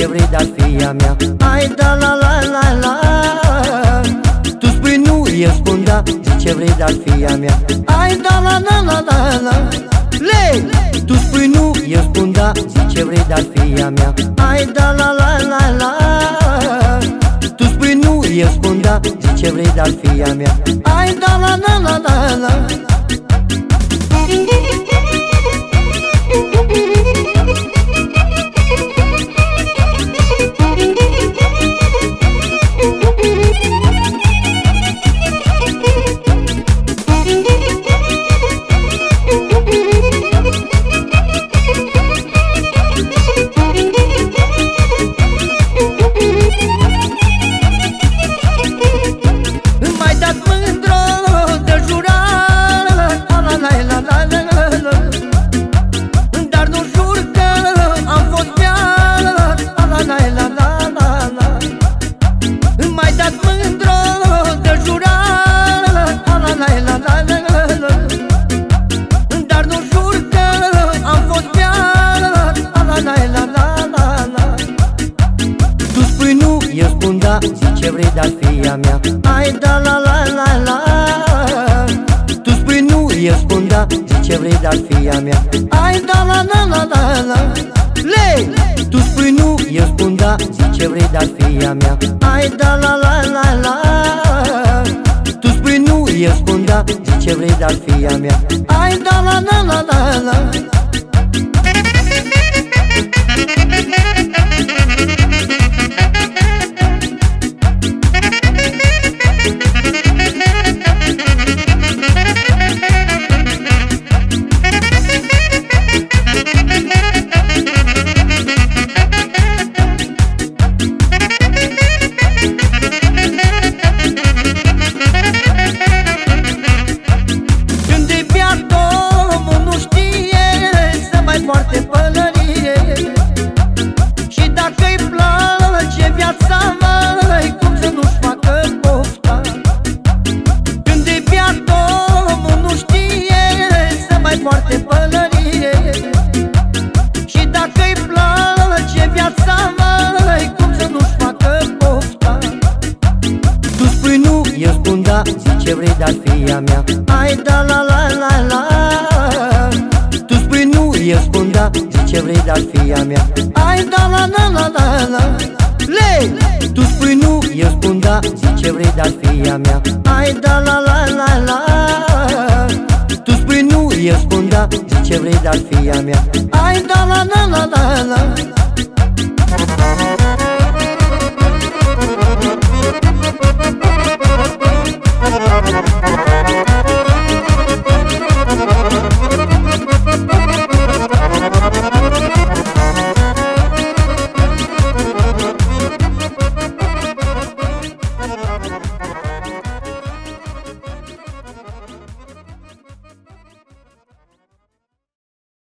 Da Zici ce vrei, dar fi a mea Hai da la la la la Tu spui nu, eu spun da Zici ce vrei, dar fi a mea Hai da la la la la la Lei! Tu spui nu, eu spun da Zici ce vrei, dar fi a mea Hai da la la la la Tu spui nu, eu spun da Zici ce vrei, dar fi a mea Hai da la la la la la ce vrei, dar fia mea. Hai da la la la la. Tu spui nu, eu spun da Zici ce vrei, dar fia mea. Hai da la la la la la. Lei! Tu spui nu, eu spun da Zici ce vrei, dar fia mea. Hai da la la la la. Tu spui nu, eu spun da Zici ce vrei, dar fia mea. Hai da la la la la la ce vrei, dar fia mea Hai da la la la la Tu spui nu, eu spun da Zici ce vrei, dar fia mea Hai da la la la la la Lei! Tu spui nu, eu spun da Zici ce vrei, dar fia mea Hai da la la la la Tu spui nu, eu spun da Zici ce vrei, dar fia mea Hai da la la la la la